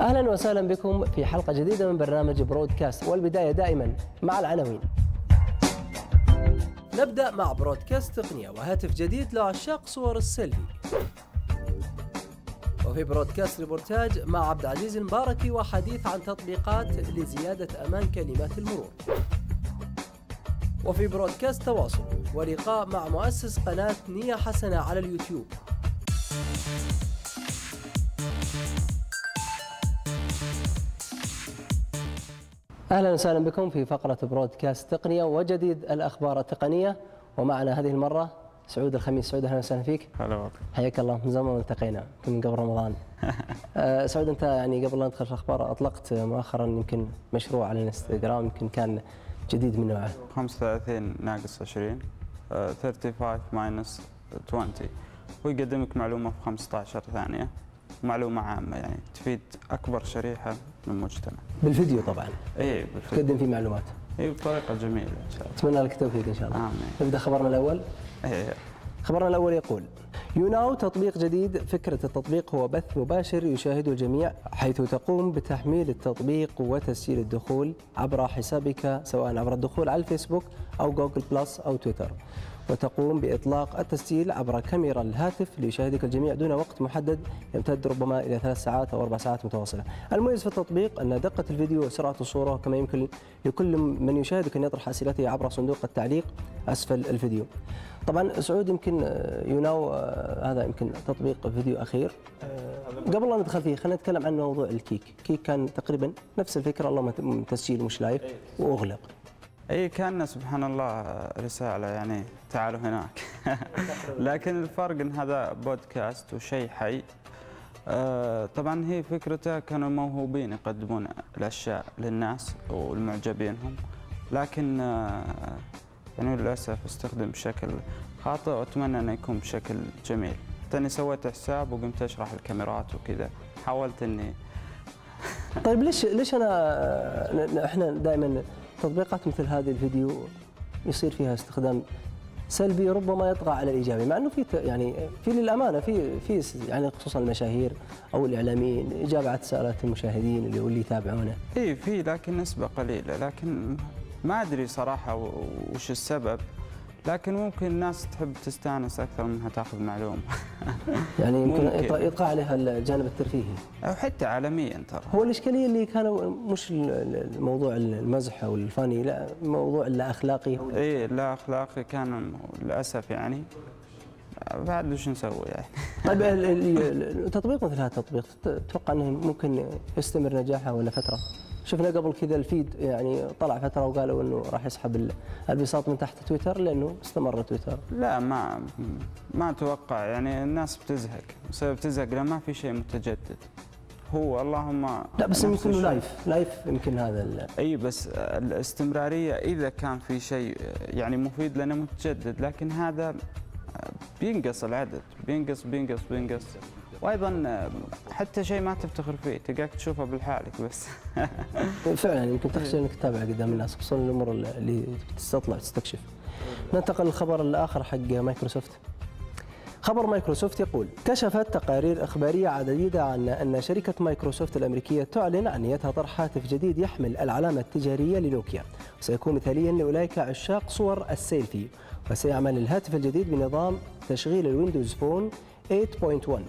أهلا وسهلا بكم في حلقة جديدة من برنامج برودكاست والبداية دائما مع العناوين. نبدأ مع برودكاست تقنية وهاتف جديد لعشاق صور السيلفي. وفي برودكاست ريبورتاج مع عبد العزيز المباركي وحديث عن تطبيقات لزيادة أمان كلمات المرور. وفي برودكاست تواصل ولقاء مع مؤسس قناة نية حسنة على اليوتيوب. أهلا وسهلا بكم في فقرة برودكاست تقنية وجديد الأخبار التقنية. ومعنا هذه المرة سعود الخميس. سعود أهلا وسهلا فيك. هلا والله. حياك الله. من زمان التقينا من قبل رمضان. آه، سعود أنت يعني قبل لا ندخل في الاخبار أطلقت مؤخرا يمكن مشروع على الإنستغرام يمكن كان جديد من نوعه 35 ناقص 20 آه، 35 minus 20 هو يقدم لك معلومة في 15 ثانية معلومة عامة يعني تفيد أكبر شريحة من المجتمع. بالفيديو طبعا. اي تقدم فيه معلومات. اي بطريقة جميلة إن شاء الله. أتمنى لك التوفيق إن شاء الله. آمين. نبدأ خبرنا الأول. اي خبرنا الأول يقول YouNow تطبيق جديد. فكرة التطبيق هو بث مباشر يشاهده الجميع حيث تقوم بتحميل التطبيق وتسجيل الدخول عبر حسابك سواء عبر الدخول على الفيسبوك أو Google Plus أو تويتر. وتقوم بإطلاق التسجيل عبر كاميرا الهاتف ليشاهدك الجميع دون وقت محدد يمتد ربما إلى ثلاث ساعات أو أربع ساعات متواصلة. المميز في التطبيق أن دقة الفيديو وسرعة الصورة كما يمكن لكل من يشاهدك أن يطرح أسئلته عبر صندوق التعليق أسفل الفيديو. طبعا سعود يمكن YouNow آه، هذا يمكن تطبيق فيديو أخير. آه، قبل لا ندخل فيه خلينا نتكلم عن موضوع الـ Keek. Keek كان تقريبا نفس الفكرة اللهم تسجيل مش live وأغلق. إي كأن سبحان الله رسالة يعني تعالوا هناك. لكن الفرق إن هذا بودكاست وشيء حي. آه، طبعا هي فكرته كانوا موهوبين يقدمون الأشياء للناس والمعجبينهم لكن آه، يعني للأسف استخدم بشكل خاطئ وأتمنى انه يكون بشكل جميل. تاني سويت حساب وقمت أشرح الكاميرات وكذا. حاولت إني طيب ليش ليش أنا آه، إحنا دائما تطبيقات مثل هذه الفيديو يصير فيها استخدام سلبي ربما يطغى على الإيجابي مع إنه في يعني في للأمانة في في يعني خصوصا المشاهير أو الإعلاميين إجابة على تساؤلات المشاهدين اللي واللي يتابعونه. اي في لكن نسبة قليلة لكن ما أدري صراحة و- وش السبب. لكن ممكن الناس تحب تستانس أكثر منها تأخذ معلومة. يعني يمكن. يطغى عليها الجانب الترفيهي. أو حتى عالميا ترى. هو الإشكالية اللي كانوا مش ال- ال- الموضوع المزح أو الفاني لا موضوع اللا أخلاقي. اي لا أخلاقي كان للأسف يعني. بعد وش نسوي يعني؟ طيب التطبيق مثل هذا التطبيق تت- تتوقع إنه ممكن يستمر نجاحه ولا فترة؟ شفنا قبل كذا الفيد يعني طلع فترة وقالوا إنه راح يسحب ال- البساط من تحت تويتر لأنه استمر تويتر. لا ما ما أتوقع. يعني الناس بتزهق. بسبب بتزهق لأن ما في شيء متجدد. هو اللهم لا بس يمكن. لايف live يمكن هذا إي بس الاستمرارية إذا كان في شيء يعني مفيد لنا متجدد لكن هذا بينقص العدد. بينقص بينقص بينقص. وأيضا حتى شيء ما تفتخر فيه تلقاك تشوفه بالحالك بس فعلا يمكن تخشى إنك تتابع قدام الناس خصوصا الأمور اللي تستطلع تستكشف. ننتقل للخبر الآخر حق مايكروسوفت. خبر مايكروسوفت يقول كشفت تقارير إخبارية عديدة عن أن شركة مايكروسوفت الأمريكية تعلن عن نيتها طرح هاتف جديد يحمل العلامة التجارية لنوكيا وسيكون مثاليا لأولئك عشاق صور السيلفي وسيعمل الهاتف الجديد بنظام تشغيل الـ Windows Phone 8.1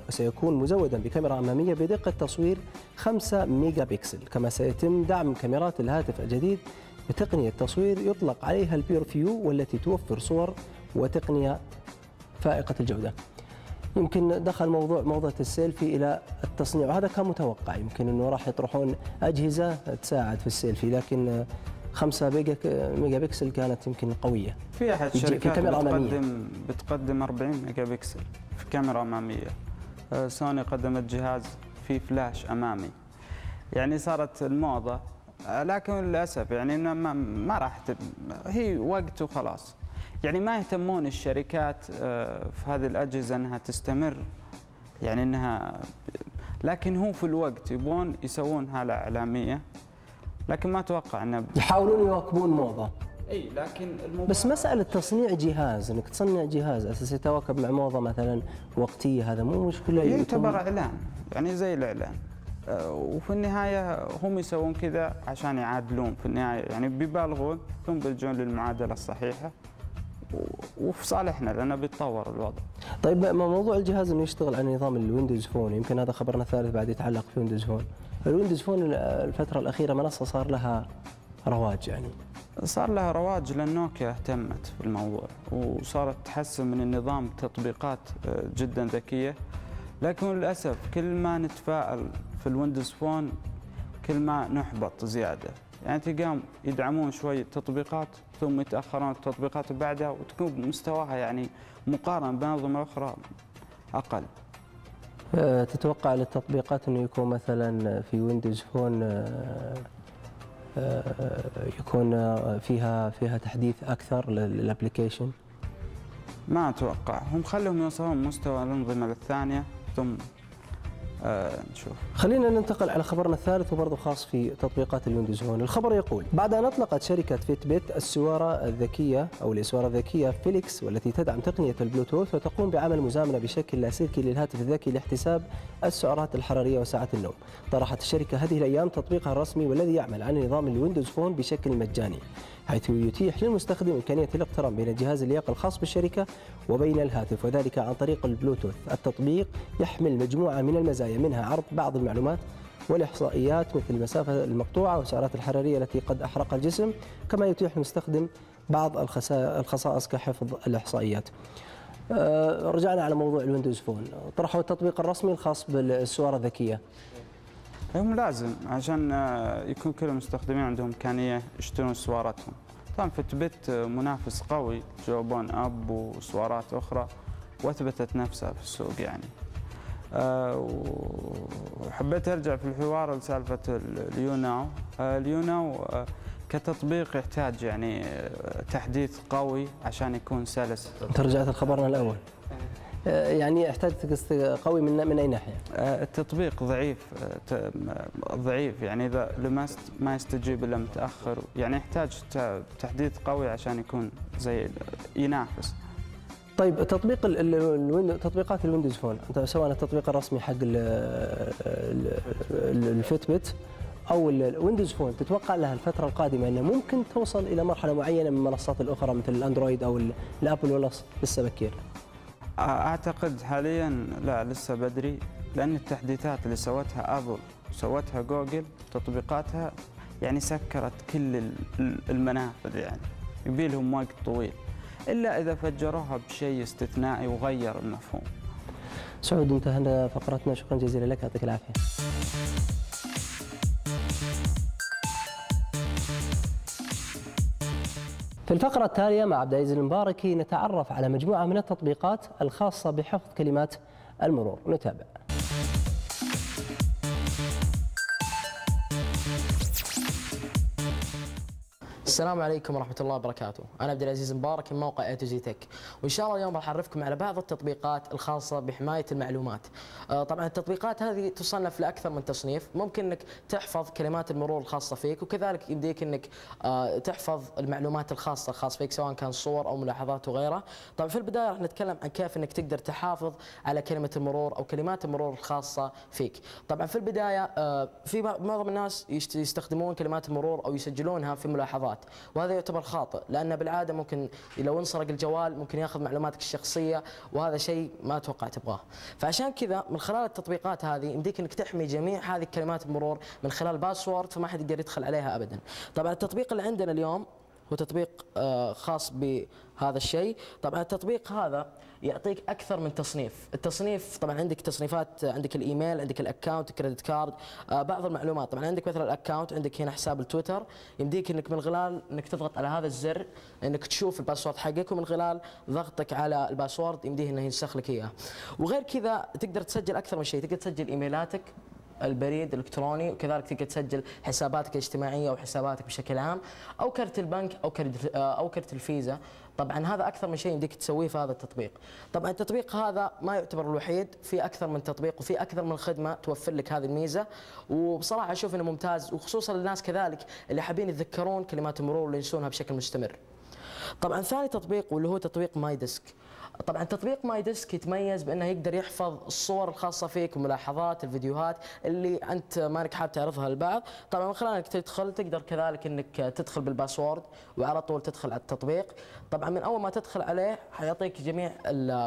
وسيكون مزودا بكاميرا أمامية بدقة تصوير 5 ميجا بكسل كما سيتم دعم كاميرات الهاتف الجديد بتقنية تصوير يطلق عليها الـ PureView والتي توفر صور وتقنية فائقة الجودة. يمكن دخل موضوع موضة السيلفي إلى التصنيع وهذا كان متوقع. يمكن أنه راح يطرحون أجهزة تساعد في السيلفي لكن 5 ميجا بكسل كانت يمكن قوية في أحد في الشركات. بتقدم بتقدم 40 ميجا بكسل في كاميرا أمامية آه، سوني قدمت جهاز فيه فلاش أمامي يعني صارت الموضة آه، لكن للأسف يعني ما, ما راح. هي وقت وخلاص يعني ما يهتمون الشركات آه، في هذه الأجهزة إنها تستمر يعني إنها لكن هو في الوقت يبون يسوون هاله إعلامية لكن ما أتوقع أنه يحاولون يواكبون موضة. إي لكن الموضوع بس مسألة تصنيع جهاز إنك تصنع جهاز أساس يتواكب مع موضة مثلا وقتية هذا مو مشكلة يعتبر إعلان يعني زي الإعلان. آه، وفي النهاية هم يسوون كذا عشان يعادلون. في النهاية يعني بيبالغون ثم بيرجعون للمعادلة الصحيحة. و- وفي صالحنا لأنه بيتطور الوضع. طيب موضوع الجهاز إنه يشتغل على نظام الـ Windows Phone يمكن هذا خبرنا الثالث بعد يتعلق في Windows Phone. الـ Windows Phone الفترة الأخيرة منصة صار لها رواج يعني. صار لها رواج لأن نوكيا اهتمت في الموضوع وصارت تحسن من النظام تطبيقات آه، جدا ذكية. لكن للأسف كل ما نتفائل في ال Windows Phone كل ما نحبط زيادة. يعني تلقاهم يدعمون شوي تطبيقات ثم يتأخرون التطبيقات بعدها وتكون مستواها يعني مقارنة بأنظمة أخرى أقل. أه، تتوقع للتطبيقات إنه يكون مثلا في Windows Phone أه، أه، يكون فيها فيها تحديث أكثر لل application؟ ما أتوقع. هم خلهم يوصلون مستوى الأنظمة الثانية ثم آه نشوف. خلينا ننتقل على خبرنا الثالث وبرضه خاص في تطبيقات ال Windows Phone الخبر يقول بعد أن أطلقت شركة Fitbit السوارة الذكية أو الإسوارة الذكية Flex والتي تدعم تقنية البلوتوث وتقوم بعمل مزامنة بشكل لاسلكي للهاتف الذكي لاحتساب السعرات الحرارية وساعات النوم. طرحت الشركة هذه الأيام تطبيقها الرسمي والذي يعمل على نظام الويندوز فون بشكل مجاني. حيث يتيح للمستخدم إمكانية الاقتران بين جهاز اللياقة الخاص بالشركة وبين الهاتف وذلك عن طريق البلوتوث. التطبيق يحمل مجموعة من المزايا منها عرض بعض المعلومات والإحصائيات مثل المسافة المقطوعة والسعرات الحرارية التي قد أحرقها الجسم كما يتيح للمستخدم بعض الخصائص كحفظ الإحصائيات. آه، رجعنا على موضوع ال Windows Phone. طرحوا التطبيق الرسمي الخاص بالسوارة الذكية. هم لازم عشان آه، يكون كل المستخدمين عندهم إمكانية يشترون سوارتهم طبعا فتبت آه، منافس قوي. جوبون أب وسوارات أخرى وأثبتت نفسها في السوق يعني. آه، وحبيت أرجع في الحوار لسالفة ال- اليوناو. اليوناو كتطبيق يحتاج يعني تحديث قوي عشان يكون سلس. أنت رجعت لخبرنا الأول. آه، يعني يحتاج تقص- قوي من من أي ناحية؟ آه، التطبيق ضعيف آه، ضعيف. يعني إذا لمست ما يستجيب إلا متأخر يعني يحتاج تحديث قوي عشان يكون زي ينافس. طيب تطبيق تطبيقات ال Windows Phone سواء التطبيق الرسمي حق ال- ال- ال- ال Fitbit أو ال- ال Windows Phone تتوقع لها الفترة القادمة انه ممكن توصل إلى مرحلة معينة من المنصات الأخرى مثل الأندرويد أو ال- الأبل ولا لسه بكير؟ آه، أعتقد حاليا لا لسه بدري لأن التحديثات اللي سوتها أبل وسوتها جوجل تطبيقاتها يعني سكرت كل ال- ال- المنافذ يعني يبي لهم وقت طويل إلا إذا فجروها بشيء استثنائي وغير المفهوم. سعود انتهينا فقرتنا. شكرا جزيلا لك يعطيك العافية. في الفقرة التالية مع عبد العزيز المباركي نتعرف على مجموعة من التطبيقات الخاصة بحفظ كلمات المرور. نتابع. السلام عليكم ورحمة الله وبركاته، أنا عبد العزيز مبارك من موقع اي زي تك، وإن شاء الله اليوم راح أعرفكم على بعض التطبيقات الخاصة بحماية المعلومات. آه، طبعا التطبيقات هذه تصنف لأكثر من تصنيف، ممكن إنك تحفظ كلمات المرور الخاصة فيك، وكذلك يمديك إنك آه، تحفظ المعلومات الخاصة الخاصة فيك سواء كان صور أو ملاحظات وغيرها. طبعا في البداية راح نتكلم عن كيف إنك تقدر تحافظ على كلمة المرور أو كلمات المرور الخاصة فيك. طبعا في البداية آه، في معظم الناس يستخدمون كلمات المرور أو يسجلونها في ملاحظات، وهذا يعتبر خاطئ لأن بالعادة ممكن لو انسرق الجوال ممكن ياخذ معلوماتك الشخصية وهذا شيء ما أتوقع تبغاه. فعشان كذا من خلال التطبيقات هذه يمديك إنك تحمي جميع هذه كلمات المرور من خلال باسورد فما حد يقدر يدخل عليها ابدا. طبعا التطبيق اللي عندنا اليوم هو تطبيق آه، خاص بهذا الشيء. طبعا التطبيق هذا يعطيك أكثر من تصنيف. التصنيف طبعا عندك تصنيفات آه، عندك الإيميل عندك ال account ال credit card آه، بعض المعلومات. طبعا عندك مثلا الاكونت عندك هنا حساب التويتر. يمديك إنك من خلال إنك تضغط على هذا الزر إنك تشوف ال password حقك ومن خلال ضغطك على ال password يمديه إنه ينسخ لك إياه. وغير كذا تقدر تسجل أكثر من شيء. تقدر تسجل إيميلاتك. البريد الإلكتروني وكذلك تقدر تسجل حساباتك الاجتماعية وحساباتك بشكل عام أو كرت البنك أو كرت أو كرت الفيزا. طبعا هذا أكثر من شيء يمديك تسويه في هذا التطبيق. طبعا التطبيق هذا ما يعتبر الوحيد في أكثر من تطبيق وفي أكثر من خدمة توفر لك هذه الميزة. وبصراحة أشوف إنه ممتاز وخصوصا للناس كذلك اللي حابين يتذكرون كلمات المرور واللي ينسونها بشكل مستمر. طبعا ثاني تطبيق واللي هو تطبيق My Disk. طبعا تطبيق My Disk يتميز بأنه يقدر يحفظ الصور الخاصة فيك الملاحظات الفيديوهات اللي أنت مانك حاب تعرضها للبعض. طبعا من خلال انك تدخل تقدر كذلك إنك تدخل بال password وعلى طول تدخل على التطبيق. طبعا من أول ما تدخل عليه حيعطيك جميع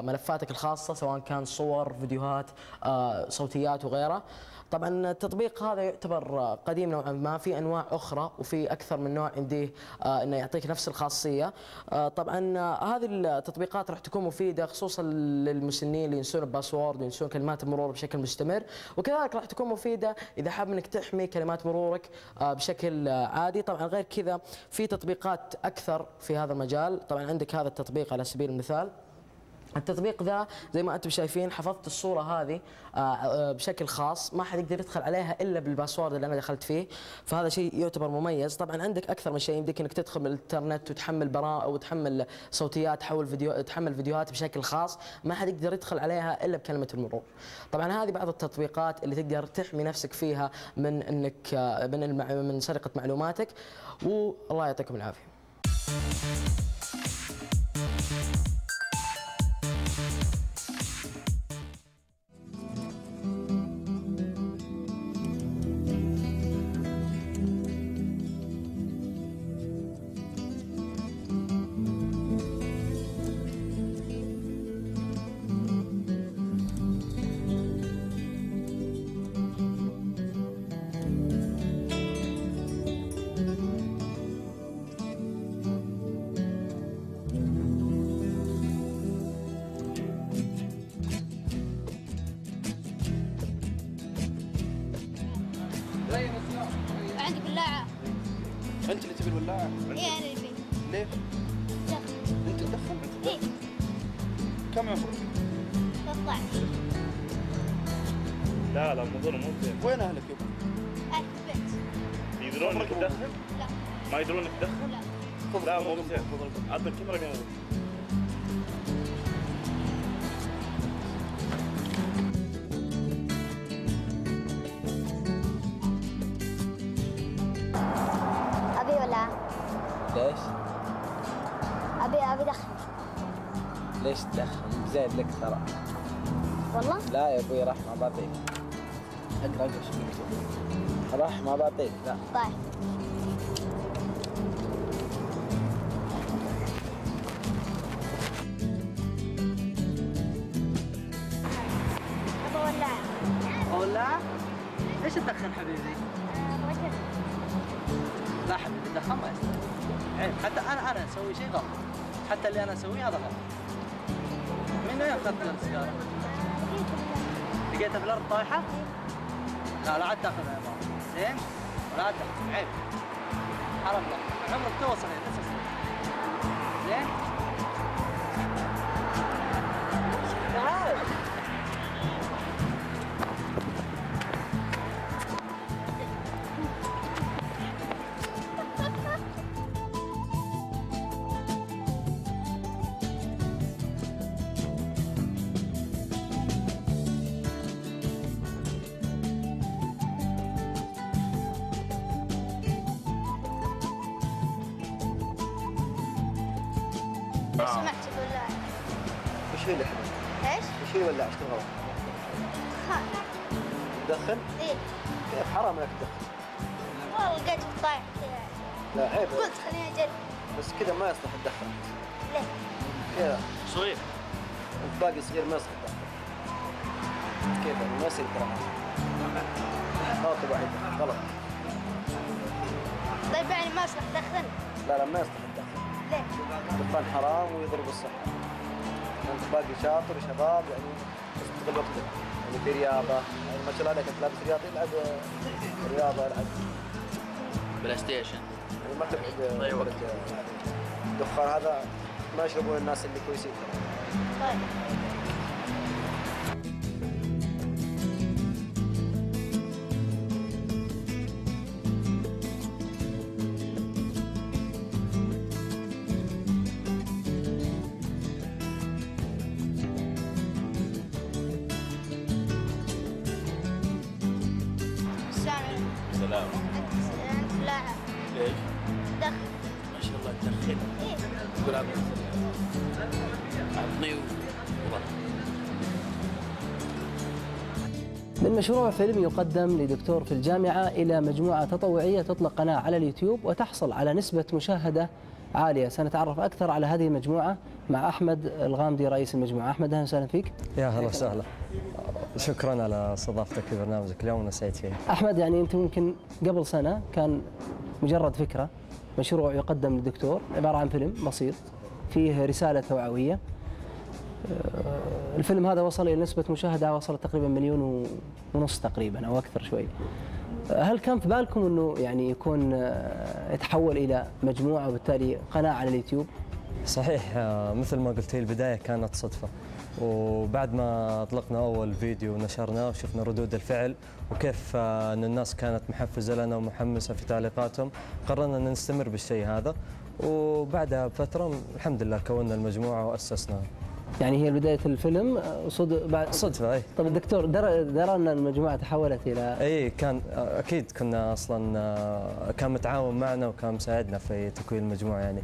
ملفاتك الخاصة سواء كان صور فيديوهات آه، صوتيات وغيرها. طبعا التطبيق هذا يعتبر قديم نوعا ما في أنواع أخرى وفي أكثر من نوع عندي آه، إنه يعطيك نفس الخاصية. آه، طبعا آه، هذه التطبيقات راح تكون مفيدة خصوصا للمسنين اللي ينسون ال password وينسون كلمات المرور بشكل مستمر. وكذلك راح تكون مفيدة إذا حاب إنك تحمي كلمات مرورك بشكل عادي. طبعا غير كذا في تطبيقات أكثر في هذا المجال. طبعا عندك هذا التطبيق على سبيل المثال. التطبيق ذا زي ما أنتم شايفين حفظت الصورة هذه آه، آه، بشكل خاص. ما حد يقدر يدخل عليها إلا بالباسورد اللي أنا دخلت فيه. فهذا شيء يعتبر مميز. طبعا عندك أكثر من شيء يمديك إنك تدخل من الإنترنت وتحمل براء وتحمل صوتيات تحول فيديو تحمل فيديوهات بشكل خاص. ما حد يقدر يدخل عليها إلا بكلمة المرور. طبعا هذه بعض التطبيقات اللي تقدر تحمي نفسك فيها من إنك آه، من من سرقة معلوماتك. والله يعطيكم العافية. ليه؟ انت تدخل إيه كم عمرك؟ 13 لا لا الموضوع مو زين وين أهلك يبا؟ أهل البيت يدرون إنك تدخن؟ لا ما يدرون إنك تدخن؟ لا خذ لا مو زين خذ رقم. عطنا تدخن؟ زين لك ترى. والله؟ لا يا أبوي راح ما بعطيك. أقرأ أقرأ شو مكتوب راح ما بعطيك لا. طيب ولا. ليش تدخن حبيبي؟ لا حبيبي الدخان ما يستاهل عيب حتى أنا أنا أسوي شيء غلط. حتى اللي أنا أسويه هذا غلط من وين اخذت السياره؟ لقيتها في الأرض طايحة؟ لا لا عاد تاخذها يا بابا زين؟ ولا عاد تاخذها عيب حرام الله عمرك تو صغير لسه صغير زين؟ لو سمعت الولاعة وش هي اللي حلوة؟ إيش؟ وش هي الولاعه؟ إيش تبغى؟ خان تدخن؟ إيه كيف حرام انك تدخن والله لقيت طايح كذا. لا عيب قلت خليني أجرب. بس كذا ما يصلح تدخن ليه؟ كذا. صغير. انت باقي صغير ما يصلح تدخن كيف؟ يعني ما يصير ترى خاطب واحد غلط طيب يعني ما اصلح دخن لا لا ما يصلح تدخن ليه؟ الدخان حرام ويضر بالصحة. انت باقي شاطر وشباب يعني تستغل وقتك. يعني في رياضة. يعني ما شاء الله عليك انت لابس رياضي العب رياضة العب PlayStation. يعني ما تبعد. درجة الدخان هذا ما يشربون الناس اللي كويسين. طيب. مشروع فيلم يقدم لدكتور في الجامعة إلى مجموعة تطوعية تطلق قناة على اليوتيوب وتحصل على نسبة مشاهدة عالية. سنتعرف أكثر على هذه المجموعة مع أحمد الغامدي رئيس المجموعة. أحمد أهلا وسهلا فيك. يا هلا وسهلا. شكرا على استضافتك في برنامجك اليوم أنا سعيد فيه. أحمد يعني أنت ممكن قبل سنة كان مجرد فكرة مشروع يقدم للدكتور عبارة عن فيلم بسيط فيه رسالة توعوية. آه، الفيلم هذا وصل إلى نسبة مشاهدة وصلت تقريبا مليون ونص تقريبا أو أكثر شوي. آه، هل كان في بالكم أنه يعني يكون آه، يتحول إلى مجموعة وبالتالي قناة على اليوتيوب؟ صحيح آه، مثل ما قلت البداية كانت صدفة. وبعد ما أطلقنا أول فيديو ونشرناه وشفنا ردود الفعل وكيف آه، إن الناس كانت محفزة لنا ومحمسة في تعليقاتهم قررنا إن نستمر بالشيء هذا. وبعدها بفترة الحمد لله كونا المجموعة واسسناها يعني هي بداية الفيلم آه، صد بعد صدفه اي طب الدكتور درى درى أن المجموعة تحولت إلى اي كان آه، أكيد كنا أصلا آه، كان متعاون معنا وكان مساعدنا في تكوين المجموعة يعني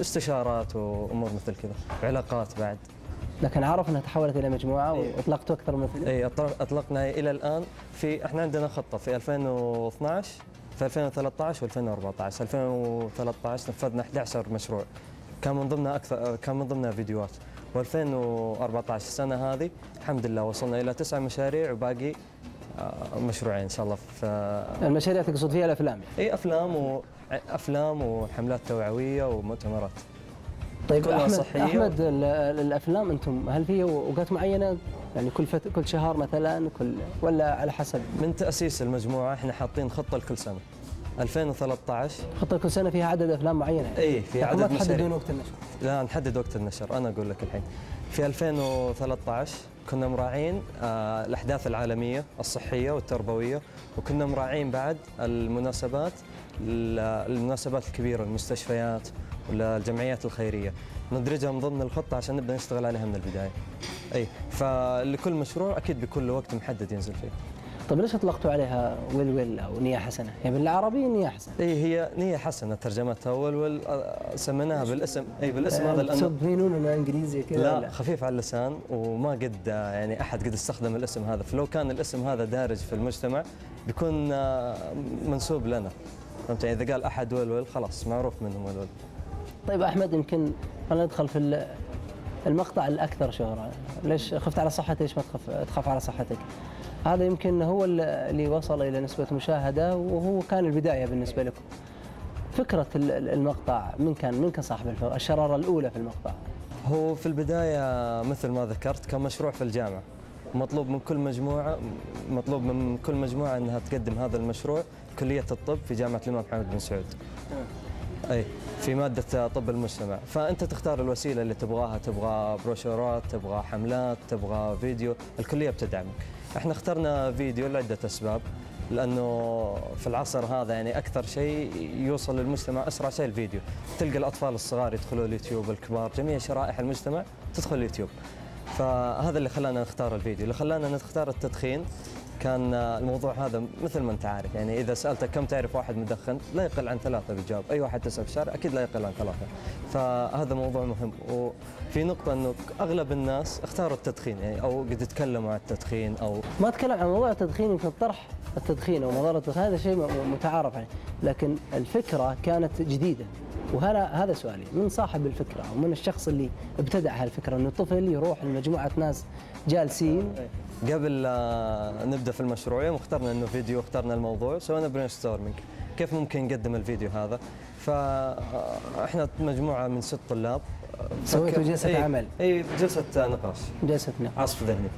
استشارات وأمور مثل كذا علاقات بعد. لكن عرف أنها تحولت إلى مجموعة وأطلقتوا أكثر من فيلم؟ اي أطلقنا إلى الآن في إحنا عندنا خطة في 2012 في 2013 و2014 2013 نفذنا 11 مشروع. كان من ضمنها أكثر كان من ضمنها فيديوهات. و2014 السنة هذه. الحمد لله وصلنا إلى تسع مشاريع وباقي آه، مشروعين إن شاء الله. في المشاريع تقصد فيها الأفلام إي أفلام وافلام وحملات توعوية ومؤتمرات. طيب كلها أحمد صحية. أحمد ال- الأفلام أنتم هل في أوقات معينة؟ يعني كل فت... كل شهر مثلا كل ولا على حسب؟ من تأسيس المجموعة إحنا حاطين خطة لكل سنة. 2013 خطه كل سنة فيها عدد أفلام معينة. اي في لكن ما عدد تحددون وقت النشر. لا نحدد وقت النشر. أنا أقول لك الحين. في 2013 كنا مراعين آه، الأحداث العالمية الصحية والتربوية وكنا مراعين بعد المناسبات ال- المناسبات الكبيرة المستشفيات ولا الجمعيات الخيرية. ندرجها من ضمن الخطة عشان نبدأ نشتغل عليها من البداية. اي فلكل مشروع أكيد بيكون له وقت محدد ينزل فيه. طيب ليش أطلقتوا عليها ويل ويل أو نية حسنة؟ يعني بالعربي نية حسنة. اي هي نية حسنة ترجمتها اول وال آه، سميناها بالاسم. اي بالاسم هذا لأنه تبينون إنه إنجليزي كذا لا ولا؟ خفيف على اللسان وما قد يعني أحد قد استخدم الاسم هذا. فلو كان الاسم هذا دارج في المجتمع بيكون آه، منسوب لنا. فهمت؟ يعني إذا قال أحد ولول خلاص معروف منهم ولول طيب أحمد يمكن خلينا ندخل في ال- المقطع الأكثر شهره، ليش خفت على صحتي ليش ما تخاف تخاف على صحتك؟ هذا يمكن هو ال- اللي وصل إلى نسبة مشاهدة وهو كان البداية بالنسبة لكم. ال- المقطع من كان من كان صاحب الفكرة؟ الشرارة الأولى في المقطع. هو في البداية مثل ما ذكرت كان مشروع في الجامعة مطلوب من كل مجموعة مطلوب من كل مجموعة إنها تقدم هذا المشروع كلية الطب في جامعة الإمام محمد بن سعود أي في مادة طب المجتمع فأنت تختار الوسيلة اللي تبغاها تبغى بروشورات تبغى حملات تبغى فيديو الكلية بتدعمك إحنا اخترنا فيديو لعدة أسباب لأنه في العصر هذا يعني أكثر شيء يوصل للمجتمع أسرع شيء الفيديو. تلقى الأطفال الصغار يدخلوا اليوتيوب الكبار جميع شرائح المجتمع تدخل اليوتيوب. فهذا اللي خلانا نختار الفيديو. اللي خلانا نختار التدخين كان الموضوع هذا مثل ما أنت عارف. يعني إذا سألتك كم تعرف واحد مدخن لا يقل عن ثلاثة بيجاوب. أي واحد تسال في الشارع أكيد لا يقل عن ثلاثة. فهذا موضوع مهم. وفي نقطة إنه أغلب الناس اختاروا التدخين يعني أو قد يتكلموا عن التدخين أو ما أتكلم عن موضوع التدخين يمكن طرح التدخين أو مضار التدخين هذا شيء متعارف عليه، لكن الفكرة كانت جديدة. وهذا هذا سؤالي من صاحب الفكرة أو من الشخص اللي ابتدع هالفكرة إنه طفل يروح لمجموعة ناس جالسين؟ قبل لا نبدأ في المشروع يوم اخترنا إنه فيديو اخترنا الموضوع سوينا brainstorming كيف ممكن نقدم الفيديو هذا. فاحنا مجموعة من ست طلاب سويتوا جلسة إيه، عمل. اي جلسة نقاش جلسة نقاش عصف ذهني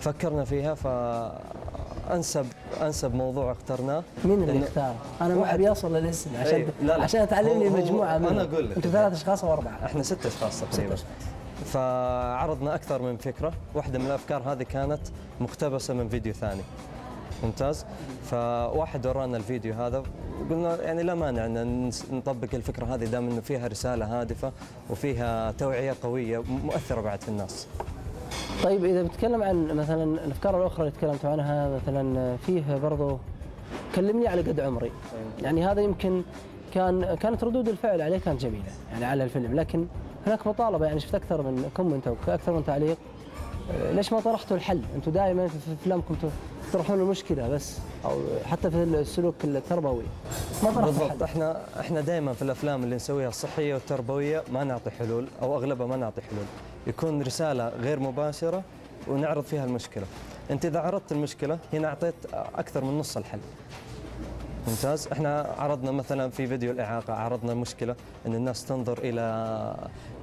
فكرنا فيها فأنسب أنسب موضوع اخترناه مين اللي اختار؟ أنا ما أبي اوصل للاسم عشان إيه، لا لا. عشان تعلمني مجموعة أنا منهم. أقول لك. أنتم ثلاث أشخاص أو أربعة؟ إحنا ست أشخاص تقريبا فعرضنا أكثر من فكرة واحدة من الأفكار هذه كانت مقتبسة من فيديو ثاني ممتاز. فواحد ورانا الفيديو هذا. قلنا يعني لا مانع أن نطبق الفكرة هذه دام إنه فيها رسالة هادفة وفيها توعية قوية مؤثرة بعد في الناس. طيب إذا بتكلم عن مثلا الأفكار الأخرى اللي تكلمت عنها مثلا فيه برضو كلمني على قد عمري. يعني هذا يمكن كان كانت ردود الفعل عليه كانت جميلة يعني على الفيلم. لكن هناك مطالبة يعني شفت أكثر من كومنت أو أكثر من تعليق. آه، ليش ما طرحتوا الحل؟ أنتم دائما في افلامكم تطرحون المشكلة بس. أو حتى في السلوك التربوي. ما بالضبط. إحنا إحنا دائما في الأفلام اللي نسويها الصحية والتربوية ما نعطي حلول أو أغلبها ما نعطي حلول. يكون رسالة غير مباشرة ونعرض فيها المشكلة. أنت إذا عرضت المشكلة هنا أعطيت أكثر من نص الحل. ممتاز؟ إحنا عرضنا مثلا في فيديو الإعاقة عرضنا المشكلة إن الناس تنظر إلى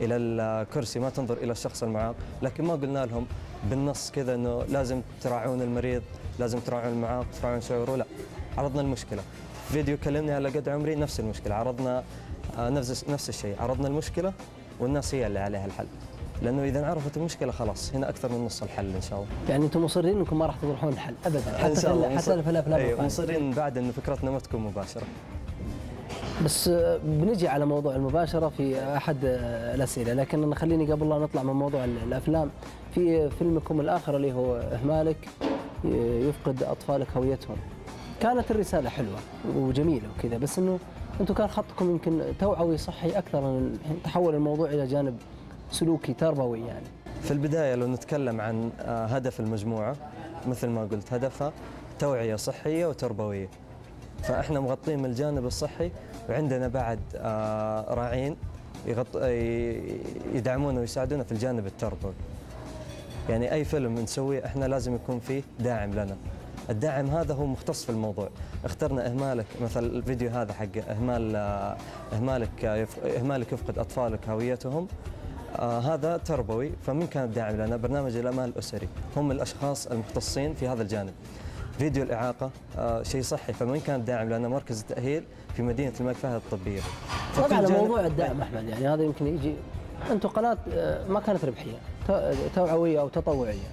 إلى الكرسي ما تنظر إلى الشخص المعاق. لكن ما قلنا لهم بالنص كذا إنه لازم تراعون المريض. لازم تراعون المعاق تراعون شعوره لا عرضنا المشكلة. فيديو كلمني على قد عمري نفس المشكلة. عرضنا آه، نفس نفس الشيء. عرضنا المشكلة والناس هي اللي عليها الحل. لأنه إذا عرفت المشكلة خلاص هنا أكثر من نص الحل إن شاء الله. يعني أنتم مصرين إنكم ما راح تطرحون الحل ابدا. إن حتى شاء الله. حتى في الأفلام القادمة. مصرين بعد انه فكرتنا ما تكون مباشرة. بس آه، بنجي على موضوع المباشرة في أحد آه، الأسئلة. لكن أنا خليني قبل لا نطلع من موضوع ال- الأفلام. في فيلمكم الآخر اللي هو إهمالك يفقد أطفالك هويتهم كانت الرسالة حلوة وجميلة وكذا بس إنه أنتم كان خطكم يمكن توعوي صحي أكثر من تحول الموضوع إلى جانب سلوكي تربوي يعني. في البداية لو نتكلم عن آه، هدف المجموعة مثل ما قلت هدفها توعية صحية وتربوية. فإحنا مغطين من الجانب الصحي وعندنا بعد آه، راعين يدعمونا ويساعدونا في الجانب التربوي. يعني أي فيلم نسويه إحنا لازم يكون فيه داعم لنا. الداعم هذا هو مختص في الموضوع. اخترنا إهمالك مثل الفيديو هذا حق إهمال آه، إهمالك آه، يف... إهمالك يفقد أطفالك هويتهم. آه هذا تربوي فمن كان الداعم لنا؟ برنامج الأمان الأسري. هم الأشخاص المختصين في هذا الجانب. فيديو الإعاقة آه شيء صحي. فمن كان الداعم لنا؟ مركز التأهيل في مدينة الملك فهد الطبية طبعا موضوع الدعم أحمد يعني هذا يمكن يجي. أنتم قناة آه، ما كانت ربحية. ت- توعوية أو تطوعية.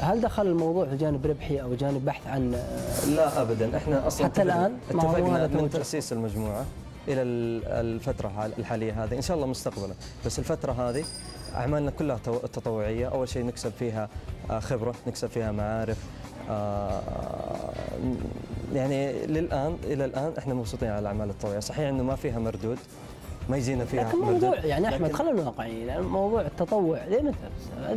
هل دخل الموضوع في جانب ربحي أو جانب بحث عن لا أبدا. إحنا أصلا حتى هو اتفقنا من توجه. تأسيس المجموعة إلى ال- الفترة حال- الحالية هذه. إن شاء الله مستقبلا. بس الفترة هذه أعمالنا كلها تطوعية. أول شيء نكسب فيها آه، خبرة نكسب فيها معارف آه، يعني للآن إلى الآن إحنا مبسوطين على الأعمال التطوعية. صحيح إنه ما فيها مردود ما يجينا فيها. لكن موضوع يعني أحمد خلينا واقعيين موضوع التطوع لمتى؟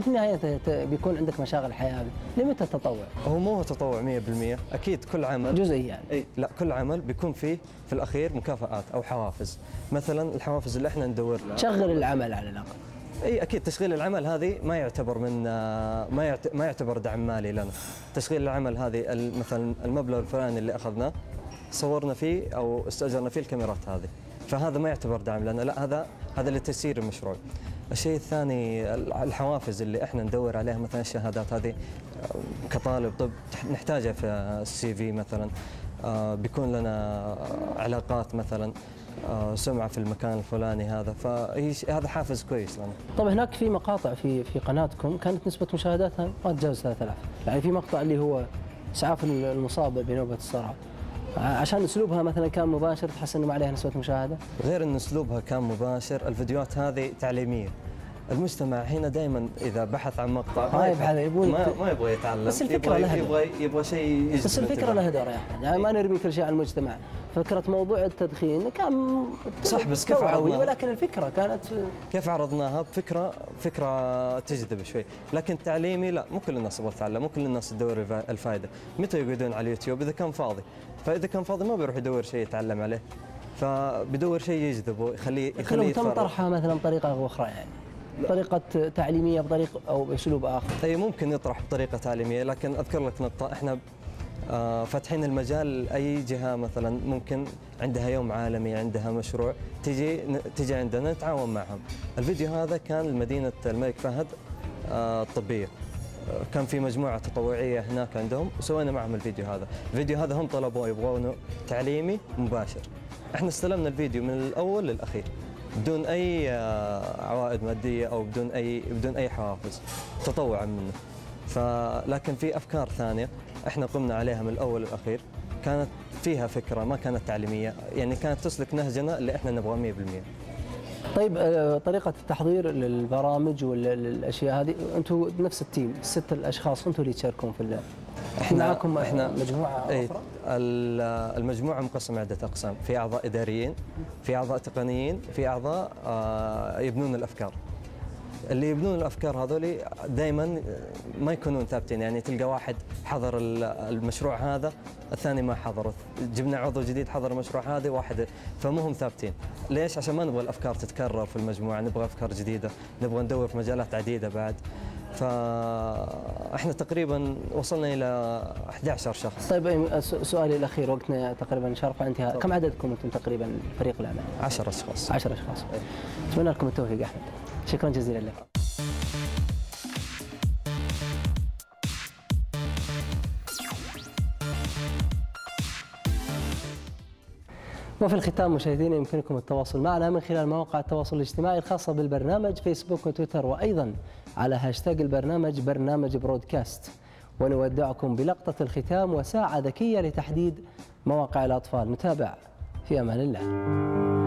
في النهاية بيكون عندك مشاغل حياة. لمتى التطوع؟ هو مو هو تطوع 100% أكيد كل عمل جزئي يعني إي لا كل عمل بيكون فيه في الأخير مكافآت أو حوافز. مثلا الحوافز اللي إحنا ندور لها شغل العمل على الأقل. إي أكيد تشغيل العمل هذه ما يعتبر من ما ما يعتبر دعم مالي لنا. تشغيل العمل هذه مثلا المبلغ الفلاني اللي أخذناه صورنا فيه أو استأجرنا فيه الكاميرات هذه. فهذا ما يعتبر دعم لنا لا هذا هذا لتيسير المشروع. الشيء الثاني ال- الحوافز اللي إحنا ندور عليها مثلا الشهادات هذه كطالب طب نحتاجها في السي في مثلا. آه، بيكون لنا علاقات مثلا آه، سمعة في المكان الفلاني هذا. فهي هذا حافز كويس لنا. طب هناك في مقاطع في في قناتكم كانت نسبة مشاهداتها ما تتجاوز 3000 يعني في مقطع اللي هو إسعاف المصاب بنوبة الصرع. عشان أسلوبها مثلا كان مباشر تحس إنه ما عليها نسبة مشاهدة؟ غير إن أسلوبها كان مباشر الفيديوهات هذه تعليمية. المجتمع هنا دائما إذا بحث عن مقطع ما يبحث، يبغى ما, يبغى يتعلم. بس الفكرة يبغى لها يبغى يبغى شيء بس الفكرة. لها دور يا أحمد. يعني ما نرمي كل شيء على المجتمع. فكرة موضوع التدخين كان صح، بس كيف عرضناها؟ ولكن الفكرة كانت كيف عرضناها؟ بفكره فكرة تجذب شوي. لكن تعليمي لا مو كل الناس تبغى تتعلم مو كل الناس تدور الفا- الفائده متى يقعدون على اليوتيوب؟ إذا كان فاضي. فإذا كان فاضي ما بيروح يدور شيء يتعلم عليه. فبيدور شيء يجذبه يخليه يخليه تم. طرحها مثلا بطريقة أخرى يعني. طريقة تعليمية بطريقه أو بأسلوب آخر. اي ممكن يطرح بطريقة تعليمية لكن أذكر لك نقطة. إحنا آه، فاتحين المجال لأي جهة مثلا ممكن عندها يوم عالمي عندها مشروع تجي تجي عندنا نتعاون معهم. الفيديو هذا كان لمدينة الملك فهد آه، الطبية. آه، كان في مجموعة تطوعية هناك عندهم وسوينا معهم الفيديو هذا، الفيديو هذا هم طلبوه يبغونه تعليمي مباشر. إحنا استلمنا الفيديو من الأول للأخير بدون أي آه، عوائد مادية أو بدون أي بدون أي حوافز تطوعا منه. فلكن في أفكار ثانية إحنا قمنا عليها من الأول للاخير كانت فيها فكرة ما كانت تعليمية. يعني كانت تسلك نهجنا اللي إحنا نبغاه 100%. طيب آه، طريقة التحضير للبرامج والأشياء هذه أنتم نفس التيم الست الأشخاص أنتم اللي تشاركون في اللعب. إحنا معكم إحنا مجموعة إيه، أخرى ال- المجموعة مقسمه عدة أقسام. في أعضاء إداريين في أعضاء تقنيين في أعضاء آه، يبنون الأفكار. اللي يبنون الأفكار هذول دائما ما يكونون ثابتين. يعني تلقى واحد حضر ال- المشروع هذا الثاني ما حضر. جبنا عضو جديد حضر المشروع هذا واحد فمو هم ثابتين. ليش؟ عشان ما نبغى الأفكار تتكرر في المجموعة نبغى أفكار جديدة نبغى ندور في مجالات عديدة بعد. فاحنا تقريبا وصلنا إلى 11 شخص. طيب سؤالي الأخير وقتنا تقريبا شرف انتهاء كم عددكم أنتم تقريبا فريق الأعمال؟ 10 أشخاص. 10 أشخاص. أتمنى لكم التوفيق أحمد. شكرا جزيلا لك. وفي الختام مشاهدينا يمكنكم التواصل معنا من خلال مواقع التواصل الاجتماعي الخاصة بالبرنامج فيسبوك وتويتر وأيضا على هاشتاج البرنامج برنامج برودكاست. ونودعكم بلقطة الختام وساعة ذكية لتحديد مواقع الأطفال. نتابع. في أمان الله.